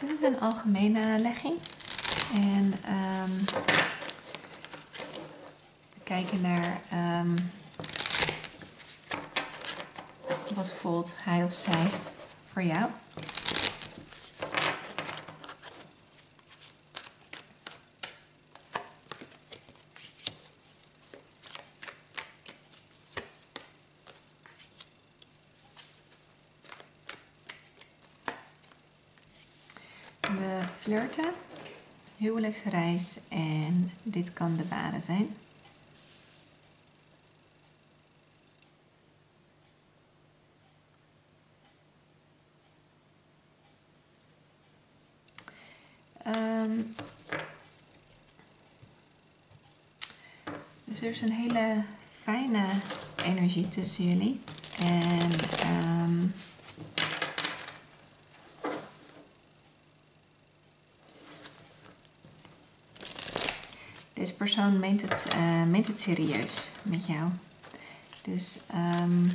Dit is een algemene legging. En um, we kijken naar um, wat voelt hij of zij voor jou. We flirten, huwelijksreis en dit kan de ware zijn. Um, dus er is een hele fijne energie tussen jullie. En um, deze persoon meent het, uh, meent het serieus met jou. Dus um,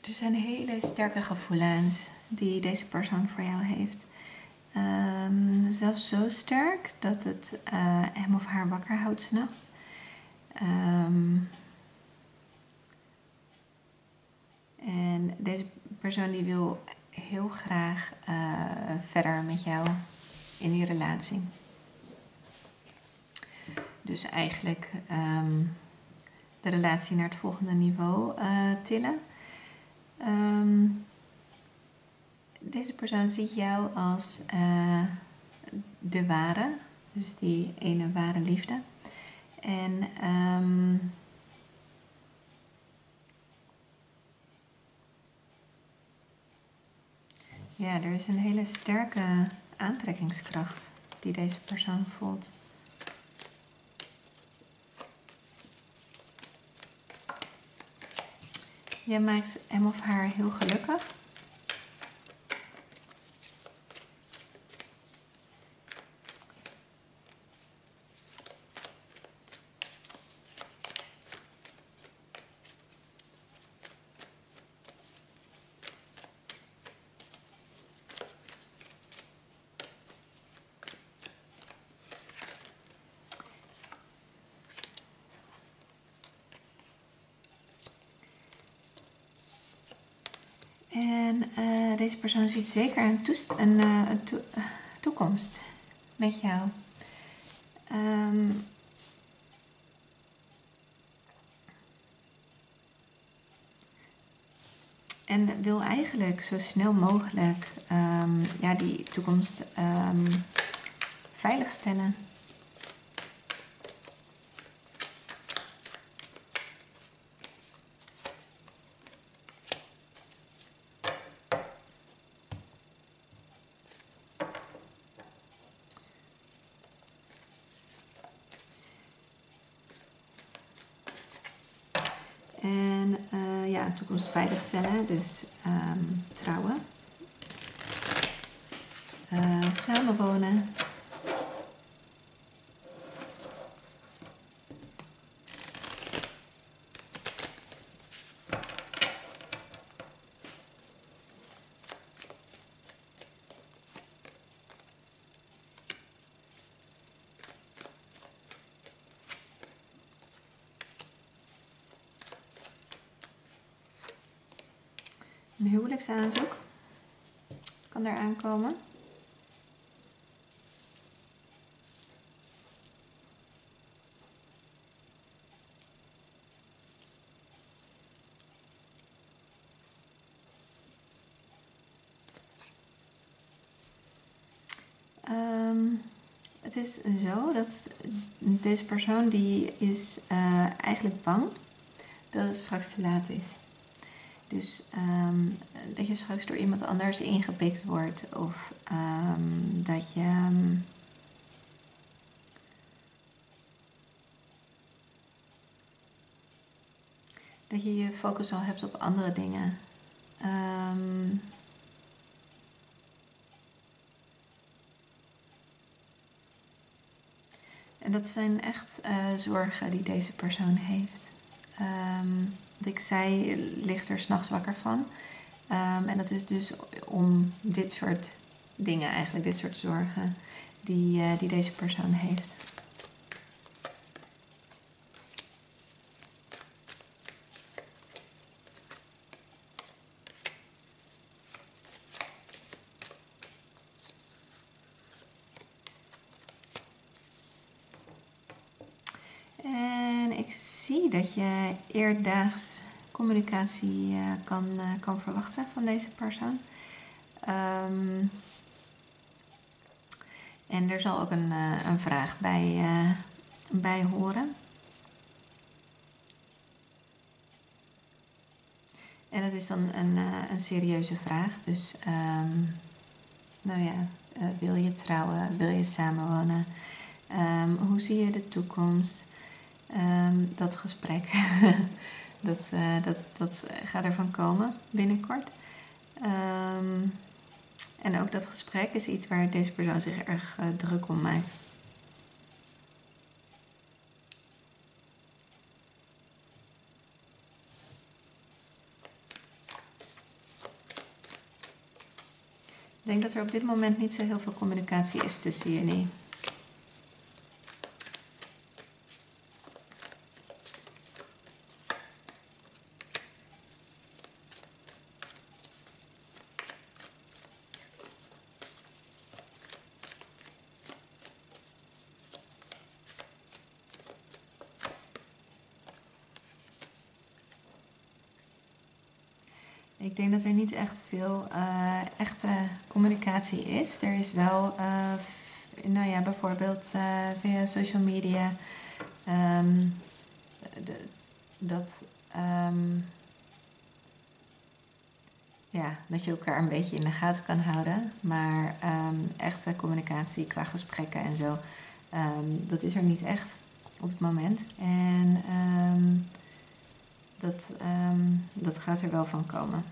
er zijn hele sterke gevoelens die deze persoon voor jou heeft. Um, zelfs zo sterk dat het uh, hem of haar wakker houdt s'nachts. Um, en deze persoon die wil heel graag uh, verder met jou in die relatie. Dus eigenlijk um, de relatie naar het volgende niveau uh, tillen. Um, deze persoon ziet jou als uh, de ware, dus die ene ware liefde. En um, ja, er is een hele sterke aantrekkingskracht die deze persoon voelt. Je maakt hem of haar heel gelukkig. En uh, deze persoon ziet zeker een, een, een to toekomst met jou. Um, en wil eigenlijk zo snel mogelijk um, ja, die toekomst um, veiligstellen. En ja, toekomst veiligstellen, dus um, trouwen. Uh, samenwonen. Een huwelijksaanzoek kan daar aankomen. Um, het is zo dat deze persoon die is uh, eigenlijk bang dat het straks te laat is. Dus um, dat je straks door iemand anders ingepikt wordt of um, dat je. Um, dat je je focus al hebt op andere dingen. Ehm, en dat zijn echt uh, zorgen die deze persoon heeft. Wat ik zei, ligt er s'nachts wakker van. Um, en dat is dus om dit soort dingen eigenlijk, dit soort zorgen die, uh, die deze persoon heeft. Dat je eerdaags communicatie uh, kan, uh, kan verwachten van deze persoon. Um, en er zal ook een, uh, een vraag bij, bij horen. En dat is dan een, een serieuze vraag. Dus, um, nou ja, wil je trouwen? Wil je samenwonen? Um, hoe zie je de toekomst? Um, dat gesprek. dat, uh, dat, dat gaat ervan komen binnenkort. Um, en ook dat gesprek is iets waar deze persoon zich erg uh, druk om maakt. Ik denk dat er op dit moment niet zo heel veel communicatie is tussen jullie. Ik denk dat er niet echt veel uh, echte communicatie is. Er is wel, uh, nou ja, bijvoorbeeld uh, via social media, um, de, dat, um, ja, dat je elkaar een beetje in de gaten kan houden. Maar um, echte communicatie qua gesprekken en zo, dat is er niet echt op het moment. En dat, dat gaat er wel van komen.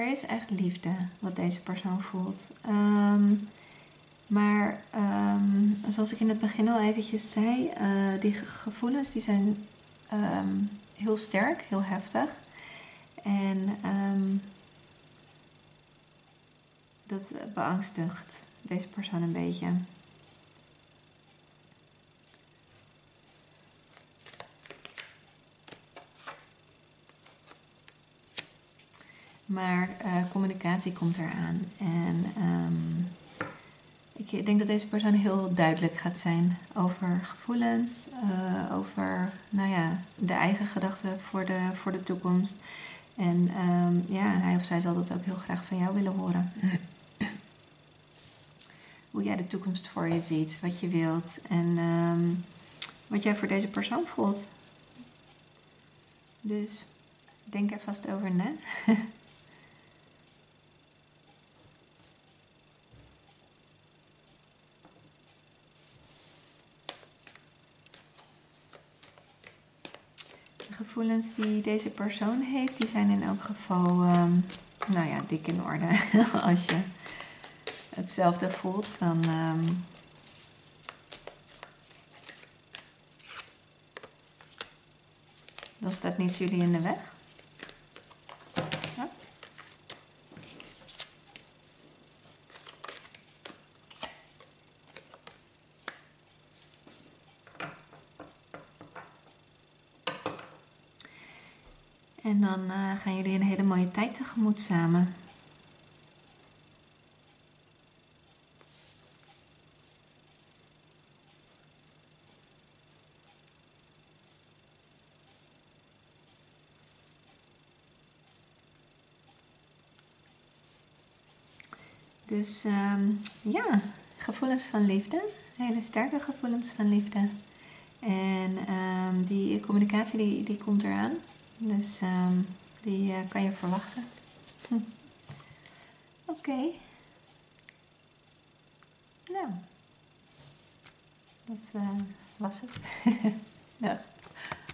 Er is echt liefde wat deze persoon voelt. Um, maar um, zoals ik in het begin al eventjes zei, uh, die gevoelens die zijn um, heel sterk, heel heftig. En dat beangstigt deze persoon een beetje. Maar uh, communicatie komt eraan. En um, ik denk dat deze persoon heel duidelijk gaat zijn over gevoelens, uh, over nou ja, de eigen gedachten voor de, voor de toekomst. En um, ja, hij of zij zal dat ook heel graag van jou willen horen. Hoe jij de toekomst voor je ziet, wat je wilt en um, wat jij voor deze persoon voelt. Dus denk er vast over na. gevoelens die deze persoon heeft, die zijn in elk geval, um, nou ja, dik in orde. Als je hetzelfde voelt, dan. Um, dan staat niets jullie in de weg. dan eh, gaan jullie een hele mooie tijd tegemoet samen. Dus ehm, ja, gevoelens van liefde, hele sterke gevoelens van liefde. En ehm, die communicatie die, die komt eraan. Dus ehm, die uh, kan je verwachten. Hm. Oké. Nou. Dat uh, was het. Dag.